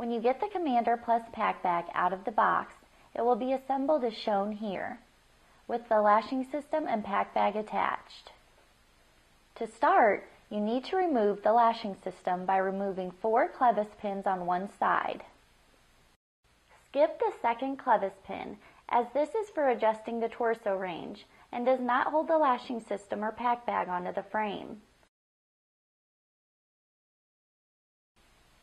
When you get the Commander Plus pack bag out of the box, it will be assembled as shown here, with the lashing system and pack bag attached. To start, you need to remove the lashing system by removing four clevis pins on one side. Skip the second clevis pin, as this is for adjusting the torso range and does not hold the lashing system or pack bag onto the frame.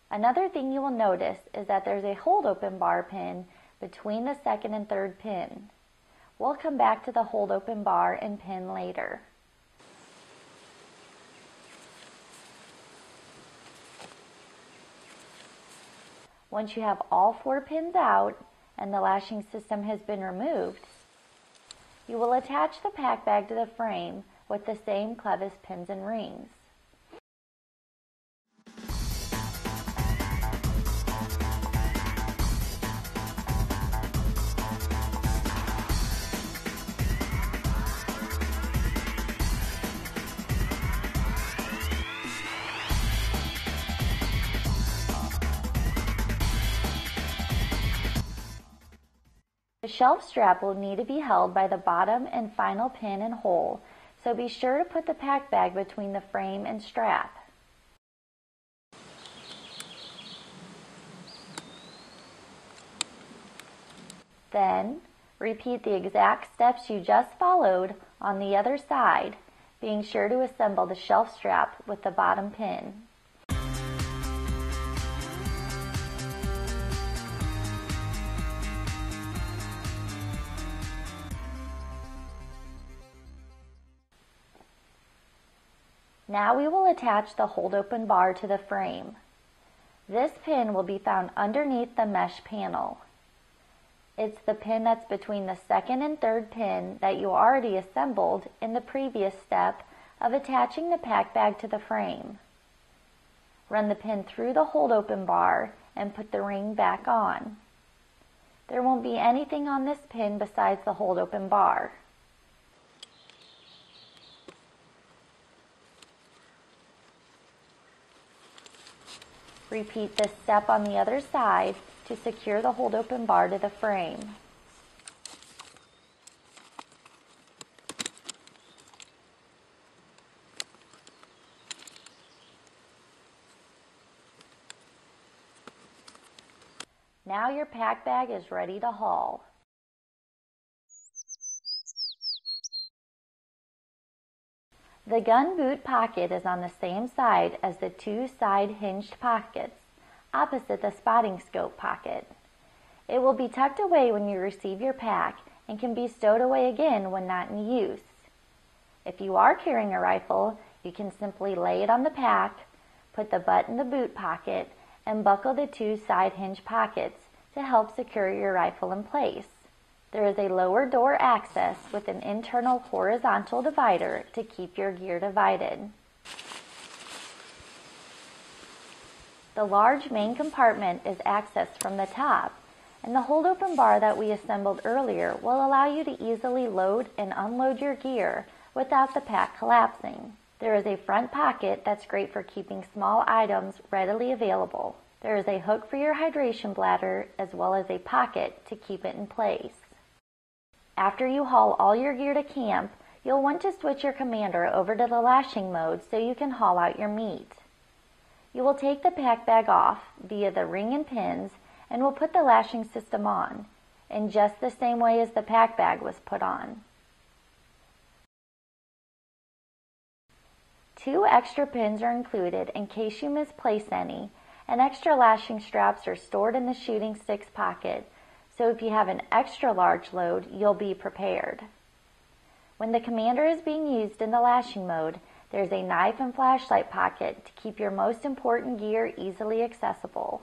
Another thing you will notice is that there's a hold open bar pin between the second and third pin. We'll come back to the hold open bar and pin later. Once you have all four pins out and the lashing system has been removed, you will attach the pack bag to the frame with the same clevis pins and rings. The shelf strap will need to be held by the bottom and final pin and hole, so be sure to put the pack bag between the frame and strap. Then, repeat the exact steps you just followed on the other side, being sure to assemble the shelf strap with the bottom pin. Now we will attach the hold open bar to the frame. This pin will be found underneath the mesh panel. It's the pin that's between the second and third pin that you already assembled in the previous step of attaching the pack bag to the frame. Run the pin through the hold open bar and put the ring back on. There won't be anything on this pin besides the hold open bar. Repeat this step on the other side to secure the hold open bar to the frame. Now your pack bag is ready to haul. The gun boot pocket is on the same side as the two side hinged pockets, opposite the spotting scope pocket. It will be tucked away when you receive your pack and can be stowed away again when not in use. If you are carrying a rifle, you can simply lay it on the pack, put the butt in the boot pocket, and buckle the two side hinge pockets to help secure your rifle in place. There is a lower door access with an internal horizontal divider to keep your gear divided. The large main compartment is accessed from the top, and the hold open bar that we assembled earlier will allow you to easily load and unload your gear without the pack collapsing. There is a front pocket that's great for keeping small items readily available. There is a hook for your hydration bladder as well as a pocket to keep it in place. After you haul all your gear to camp, you'll want to switch your commander over to the lashing mode so you can haul out your meat. You will take the pack bag off via the ring and pins and will put the lashing system on in just the same way as the pack bag was put on. Two extra pins are included in case you misplace any, and extra lashing straps are stored in the shooting sticks pocket so if you have an extra large load, you'll be prepared. When the commander is being used in the lashing mode, there's a knife and flashlight pocket to keep your most important gear easily accessible.